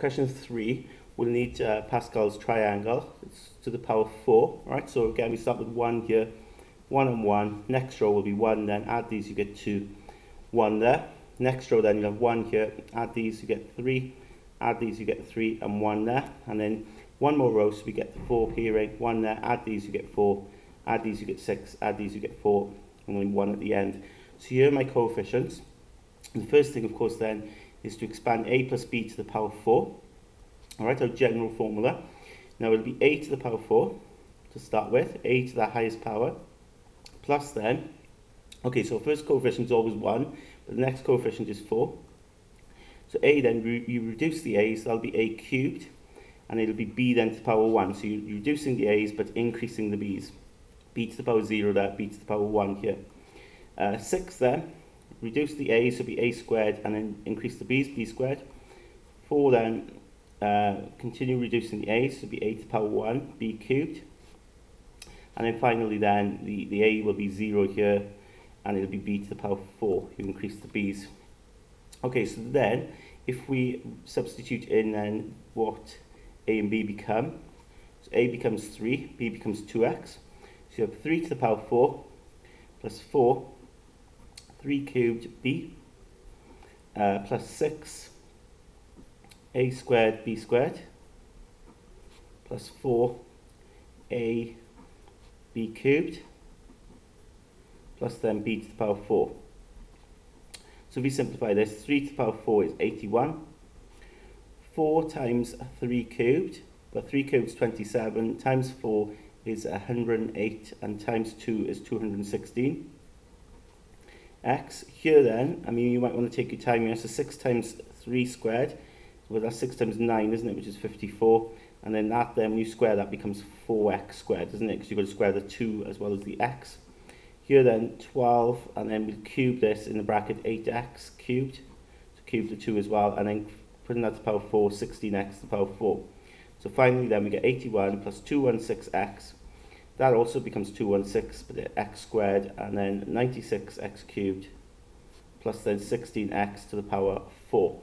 question three, we'll need uh, Pascal's triangle. It's to the power four, right? So again, we start with one here, one and one. Next row will be one, then add these, you get two, one there. Next row, then you have one here, add these, you get three, add these, you get three, and one there. And then one more row, so we get the four here, one there, add these, you get four, add these, you get six, add these, you get four, and then one at the end. So here are my coefficients. The first thing, of course, then, is to expand a plus b to the power 4. All right, our general formula. Now it'll be a to the power 4 to start with, a to the highest power, plus then, okay, so first coefficient is always 1, but the next coefficient is 4. So a then, re you reduce the a's, that'll be a cubed, and it'll be b then to the power 1. So you're reducing the a's, but increasing the b's. b to the power 0 there, b to the power 1 here. Uh, 6 then, reduce the a, so be a squared, and then increase the b's, b squared. 4 then, uh, continue reducing the a, so be a to the power 1, b cubed. And then finally then, the, the a will be 0 here, and it'll be b to the power 4. You increase the b's. Okay, so then, if we substitute in then what a and b become, so a becomes 3, b becomes 2x. So you have 3 to the power 4 plus 4 3 cubed b uh, plus 6 a squared b squared plus 4 a b cubed plus then b to the power 4. So if we simplify this, 3 to the power 4 is 81. 4 times 3 cubed, but 3 cubed is 27, times 4 is 108, and times 2 is 216 x. Here then, I mean, you might want to take your time here. So 6 times 3 squared, well, that's 6 times 9, isn't it, which is 54. And then that then, when you square that, becomes 4x squared, isn't it? Because you've got to square the 2 as well as the x. Here then, 12, and then we cube this in the bracket 8x cubed. So cube the 2 as well, and then putting that to the power 4, 16x to the power 4. So finally then we get 81 plus 216x That also becomes 216, but x squared, and then 96x cubed, plus then 16x to the power 4.